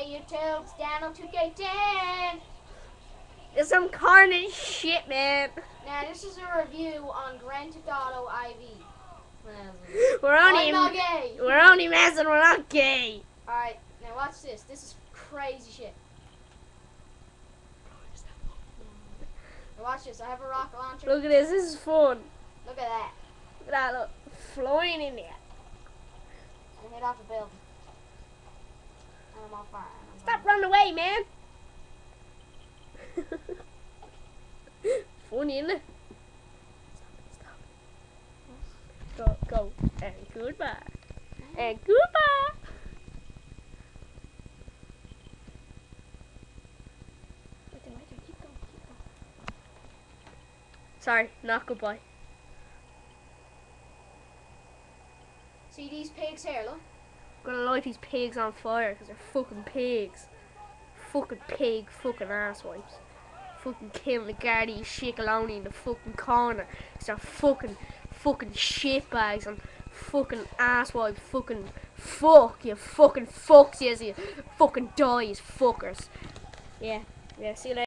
Hey YouTube, it's Dano 2K10. It's some carnage shit, man. Now this is a review on Grand Theft Auto IV. We're I'm only not gay. we're only messing. We're not gay. Alright, now watch this. This is crazy shit. Now watch this. I have a rocket launcher. Look at this. This is fun. Look at that. Look at that. Look, flying in there. And hit off a building. And I'm on fire. and I'm Stop on- running away, man. Funny, isn't? Go, go, and goodbye, and goodbye. Wait there, wait there. Keep going, keep going. Sorry, not goodbye. See these pigs here, look. I'm gonna light these pigs on fire because they're fucking pigs. Fucking pig, fucking asswipes. Fucking killing the guardy shit-a-loney in the fucking corner. It's their fucking, fucking shitbags and fucking asswipes. Fucking fuck you, fucking fucks you, you fucking die, you fuckers. Yeah, yeah, see you later.